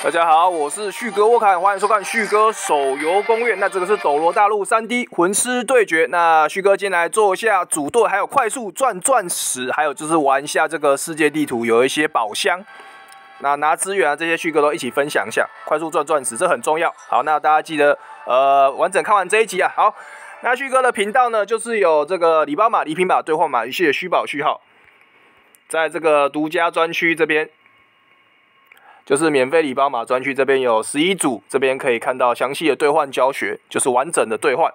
大家好，我是旭哥沃凯，欢迎收看旭哥手游攻略。那这个是斗罗大陆三 D 魂师对决。那旭哥进来做一下组队，还有快速赚钻石，还有就是玩一下这个世界地图，有一些宝箱。那拿资源啊，这些旭哥都一起分享一下，快速赚钻石，这很重要。好，那大家记得呃完整看完这一集啊。好，那旭哥的频道呢，就是有这个礼包码、礼品码、兑换码一系列虚宝序号，在这个独家专区这边。就是免费礼包码专区这边有十一组，这边可以看到详细的兑换教学，就是完整的兑换。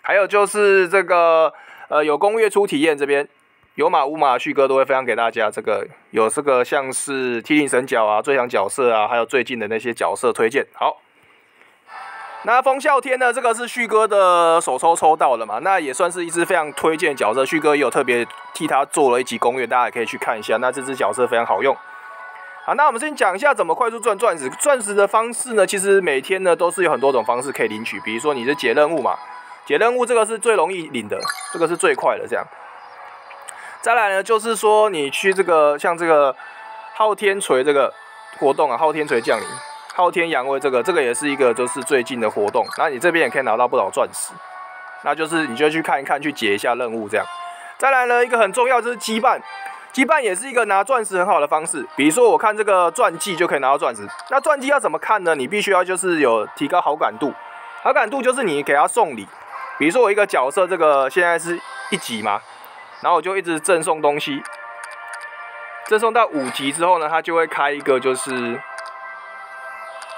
还有就是这个呃有攻略出体验这边有码无码旭哥都会分享给大家。这个有这个像是 T 零神角啊、最强角色啊，还有最近的那些角色推荐。好，那风啸天呢？这个是旭哥的首抽抽到了嘛？那也算是一只非常推荐角色，旭哥也有特别替他做了一集攻略，大家也可以去看一下。那这只角色非常好用。好，那我们先讲一下怎么快速赚钻石。钻石的方式呢，其实每天呢都是有很多种方式可以领取。比如说你是解任务嘛，解任务这个是最容易领的，这个是最快的这样。再来呢，就是说你去这个像这个昊天锤这个活动啊，昊天锤降临，昊天阳威这个，这个也是一个就是最近的活动。那你这边也可以拿到不少钻石，那就是你就去看一看，去解一下任务这样。再来呢，一个很重要就是羁绊。羁绊也是一个拿钻石很好的方式，比如说我看这个传记就可以拿到钻石。那传记要怎么看呢？你必须要就是有提高好感度，好感度就是你给他送礼，比如说我一个角色这个现在是一级嘛，然后我就一直赠送东西，赠送到五级之后呢，他就会开一个就是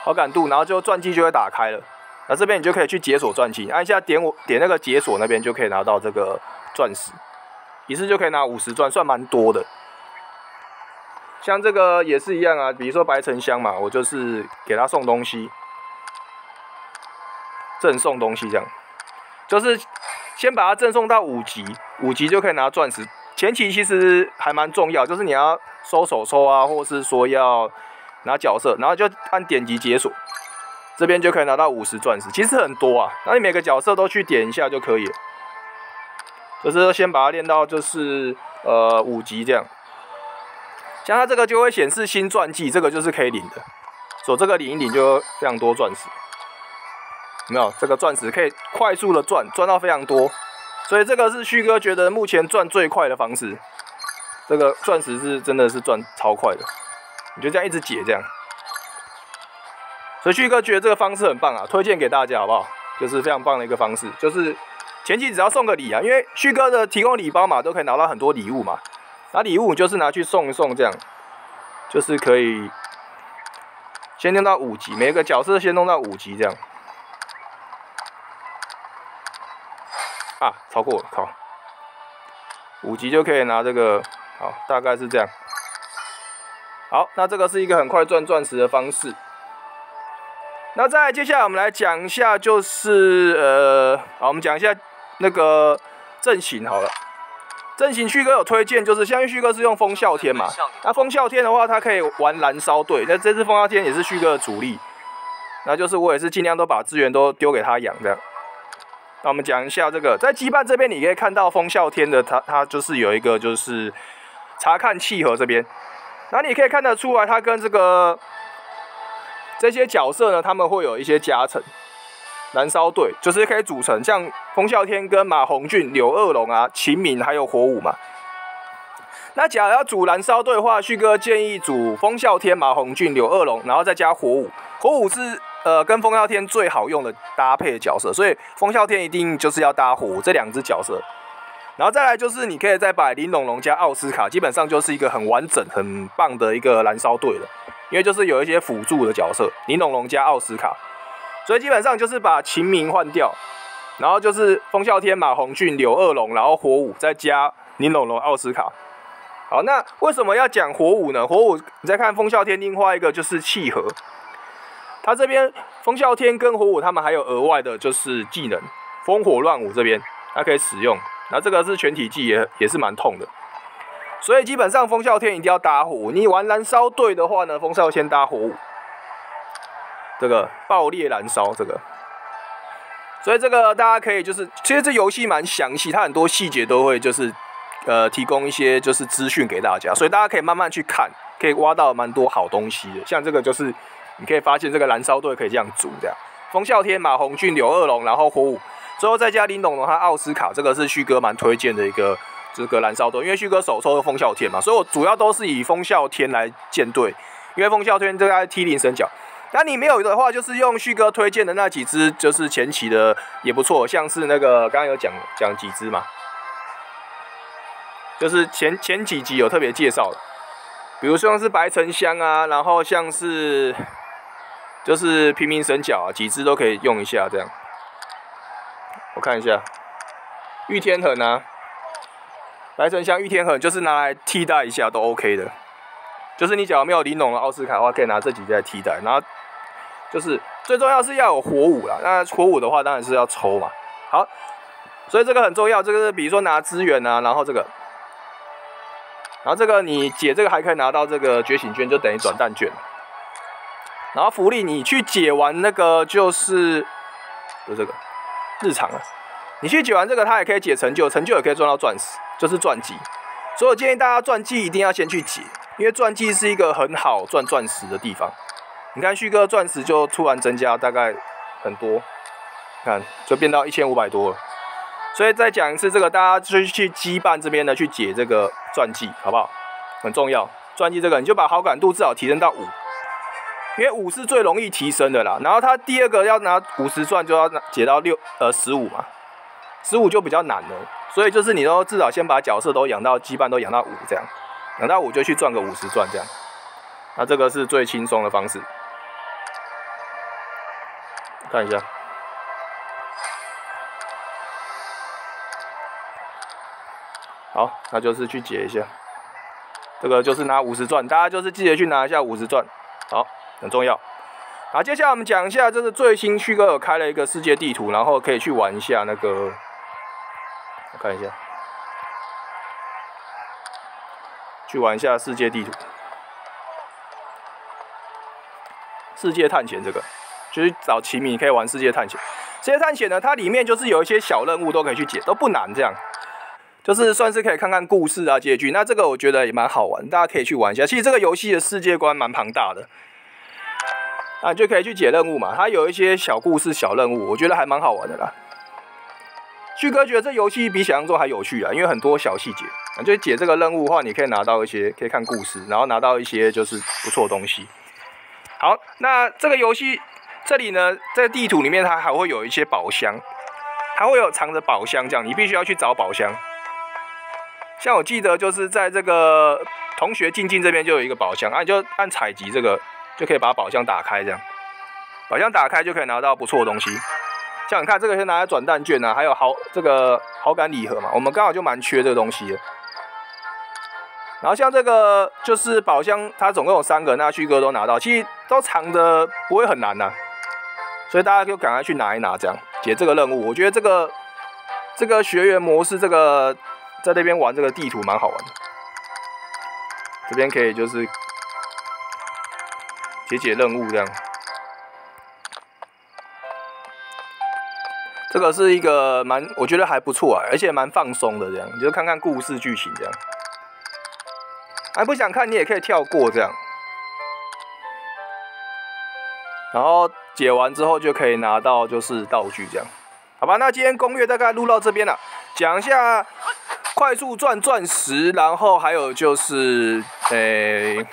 好感度，然后就传记就会打开了。那这边你就可以去解锁传记，按一下点我点那个解锁那边就可以拿到这个钻石。一次就可以拿五十钻，算蛮多的。像这个也是一样啊，比如说白沉香嘛，我就是给他送东西，赠送东西这样，就是先把它赠送到五级，五级就可以拿钻石。前期其实还蛮重要，就是你要收手抽啊，或是说要拿角色，然后就按点击解锁，这边就可以拿到五十钻石，其实很多啊。那你每个角色都去点一下就可以了。就是先把它练到就是呃五级这样，像它这个就会显示新钻记，这个就是可以领的，所这个领一领就非常多钻石，没有？这个钻石可以快速的赚，赚到非常多，所以这个是旭哥觉得目前赚最快的方式，这个钻石是真的是赚超快的，你就这样一直解这样，所以旭哥觉得这个方式很棒啊，推荐给大家好不好？就是非常棒的一个方式，就是。前期只要送个礼啊，因为旭哥的提供礼包嘛，都可以拿到很多礼物嘛。拿礼物就是拿去送一送，这样就是可以先弄到五级，每个角色先弄到五级这样。啊，超过了，靠！五级就可以拿这个，好，大概是这样。好，那这个是一个很快赚钻石的方式。那再接下来我们来讲一下，就是呃，好，我们讲一下。那个阵型好了，阵型旭哥有推荐，就是相信旭哥是用风啸天嘛。那风啸天的话，他可以玩燃烧队。那这次风啸天也是旭哥的主力，那就是我也是尽量都把资源都丢给他养这样。那我们讲一下这个，在羁绊这边你可以看到风啸天的，他他就是有一个就是查看契合这边，那你可以看得出来，他跟这个这些角色呢，他们会有一些加成。燃烧队就是可以组成像风啸天跟马红俊、柳二龙啊、秦明还有火舞嘛。那假如要组燃烧队的话，旭哥建议组风啸天、马红俊、柳二龙，然后再加火舞。火舞是呃跟风啸天最好用的搭配的角色，所以风啸天一定就是要搭火舞这两只角色。然后再来就是你可以再把林龙龙加奥斯卡，基本上就是一个很完整、很棒的一个燃烧队了。因为就是有一些辅助的角色，林龙龙加奥斯卡。所以基本上就是把秦明换掉，然后就是风啸天、马红俊、柳二龙，然后火舞再加宁龙龙、奥斯卡。好，那为什么要讲火舞呢？火舞你再看风啸天，另外一个就是契合。他这边风啸天跟火舞他们还有额外的就是技能，烽火乱舞这边它可以使用。那这个是全体技，也也是蛮痛的。所以基本上风啸天一定要搭火舞。你玩燃烧队的话呢，风啸先搭火舞。这个爆裂燃烧，这个，所以这个大家可以就是，其实这游戏蛮详细，它很多细节都会就是，呃，提供一些就是资讯给大家，所以大家可以慢慢去看，可以挖到蛮多好东西的。像这个就是你可以发现这个燃烧队可以这样组，这样。风啸天、马红俊、柳二龙，然后火舞，最后再加林董龙和奥斯卡，这个是旭哥蛮推荐的一个这个燃烧队，因为旭哥首抽风啸天嘛，所以我主要都是以风啸天来建队，因为风啸天这个 T 零神角。那你没有的话，就是用旭哥推荐的那几只，就是前期的也不错，像是那个刚刚有讲讲几只嘛，就是前前几集有特别介绍的，比如像是白沉香啊，然后像是就是平民神角啊，几只都可以用一下这样。我看一下，御天恒啊，白沉香、御天恒就是拿来替代一下都 OK 的，就是你假如没有玲珑的奥斯卡的话，可以拿这几只来替代，然后。就是最重要是要有火舞啦，那火舞的话当然是要抽嘛。好，所以这个很重要。这个是比如说拿资源啊，然后这个，然后这个你解这个还可以拿到这个觉醒券，就等于转蛋券。然后福利你去解完那个就是就这个日常啊，你去解完这个，它也可以解成就，成就也可以赚到钻石，就是钻机。所以我建议大家钻机一定要先去解，因为钻机是一个很好赚钻石的地方。你看旭哥钻石就突然增加大概很多，看就变到一千五百多了。所以再讲一次，这个大家就去羁绊这边呢去解这个钻记，好不好？很重要，钻记这个你就把好感度至少提升到五，因为五是最容易提升的啦。然后他第二个要拿五十钻就要解到六呃十五嘛，十五就比较难了。所以就是你都至少先把角色都养到羁绊都养到五这样，养到五就去赚个五十钻这样。那这个是最轻松的方式。看一下，好，那就是去解一下，这个就是拿五十钻，大家就是记得去拿一下五十钻，好，很重要。好，接下来我们讲一下，这是最新旭哥有开了一个世界地图，然后可以去玩一下那个，我看一下，去玩一下世界地图，世界探险这个。就是找奇米可以玩世界探险，世界探险呢，它里面就是有一些小任务都可以去解，都不难。这样就是算是可以看看故事啊、结局。那这个我觉得也蛮好玩，大家可以去玩一下。其实这个游戏的世界观蛮庞大的，啊，就可以去解任务嘛。它有一些小故事、小任务，我觉得还蛮好玩的啦。旭哥觉得这游戏比想象中还有趣啊，因为很多小细节。啊就解这个任务的话，你可以拿到一些，可以看故事，然后拿到一些就是不错的东西。好，那这个游戏。这里呢，在地图里面，它还会有一些宝箱，它会有藏着宝箱，这样你必须要去找宝箱。像我记得就是在这个同学静静这边就有一个宝箱，啊，你就按采集这个就可以把宝箱打开，这样宝箱打开就可以拿到不错的东西。像你看这个是拿来转蛋券啊，还有好这个好感礼盒嘛，我们刚好就蛮缺这个东西的。然后像这个就是宝箱，它总共有三个，那旭哥都拿到，其实都藏的不会很难呐。所以大家就赶快去拿一拿，这样解这个任务。我觉得这个这个学员模式，这个在那边玩这个地图蛮好玩的。这边可以就是解解任务这样。这个是一个蛮，我觉得还不错啊，而且蛮放松的这样。你就看看故事剧情这样。还不想看，你也可以跳过这样。然后解完之后就可以拿到就是道具这样，好吧？那今天攻略大概录到这边了，讲一下快速赚钻石，然后还有就是诶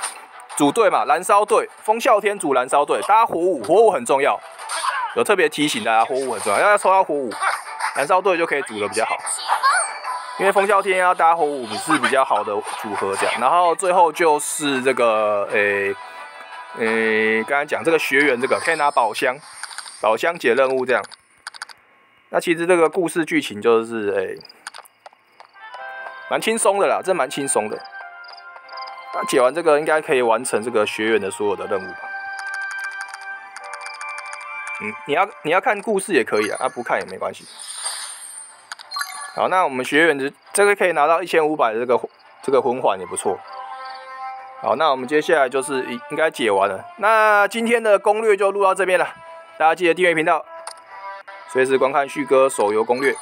组队嘛，燃烧队，风啸天组燃烧队，搭火舞，火舞很重要，有特别提醒大家，火舞很重要，要抽到火舞，燃烧队就可以组的比较好，因为风啸天要搭火舞是比较好的组合这样，然后最后就是这个诶。诶，刚才讲这个学员，这个可以拿宝箱，宝箱解任务这样。那其实这个故事剧情就是诶，蛮轻松的啦，这蛮轻松的。那解完这个应该可以完成这个学员的所有的任务吧？嗯，你要你要看故事也可以啊，啊不看也没关系。好，那我们学员的这个可以拿到一千五百的这个这个魂环也不错。好，那我们接下来就是应该解完了。那今天的攻略就录到这边了，大家记得订阅频道，随时观看旭哥手游攻略。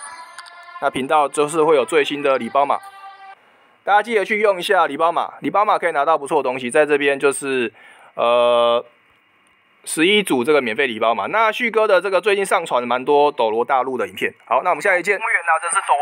那频道就是会有最新的礼包码，大家记得去用一下礼包码，礼包码可以拿到不错的东西。在这边就是呃十一组这个免费礼包嘛。那旭哥的这个最近上传蛮多斗罗大陆的影片。好，那我们下一见。公园呢，这是斗。